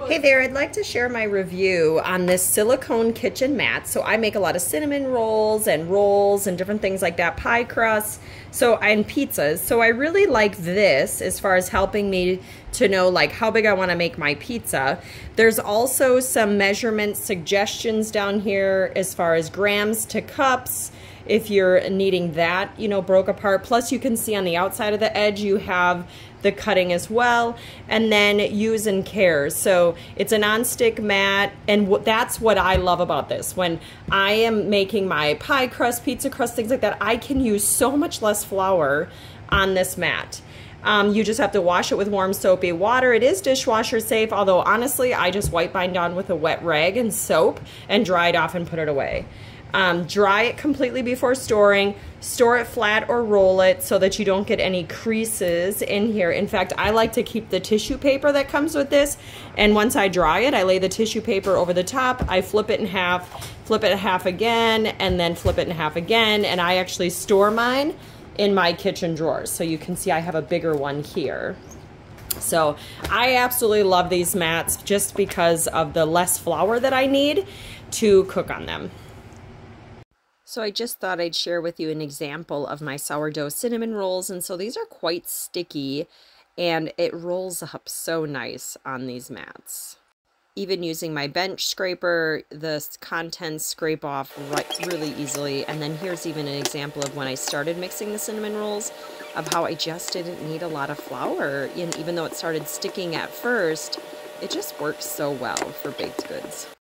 Hey there, I'd like to share my review on this silicone kitchen mat. So I make a lot of cinnamon rolls and rolls and different things like that, pie crusts, so and pizzas. So I really like this as far as helping me to know like how big I want to make my pizza. There's also some measurement suggestions down here as far as grams to cups if you're needing that, you know, broke apart. Plus you can see on the outside of the edge you have the cutting as well and then use and care so it's a non-stick mat and that's what I love about this when I am making my pie crust pizza crust things like that I can use so much less flour on this mat um, you just have to wash it with warm soapy water. It is dishwasher safe, although honestly, I just wipe mine down with a wet rag and soap and dry it off and put it away. Um, dry it completely before storing. Store it flat or roll it so that you don't get any creases in here. In fact, I like to keep the tissue paper that comes with this. And once I dry it, I lay the tissue paper over the top. I flip it in half, flip it in half again, and then flip it in half again. And I actually store mine in my kitchen drawers. So you can see I have a bigger one here. So I absolutely love these mats just because of the less flour that I need to cook on them. So I just thought I'd share with you an example of my sourdough cinnamon rolls. And so these are quite sticky and it rolls up so nice on these mats. Even using my bench scraper, the contents scrape off right, really easily. And then here's even an example of when I started mixing the cinnamon rolls of how I just didn't need a lot of flour. And even though it started sticking at first, it just works so well for baked goods.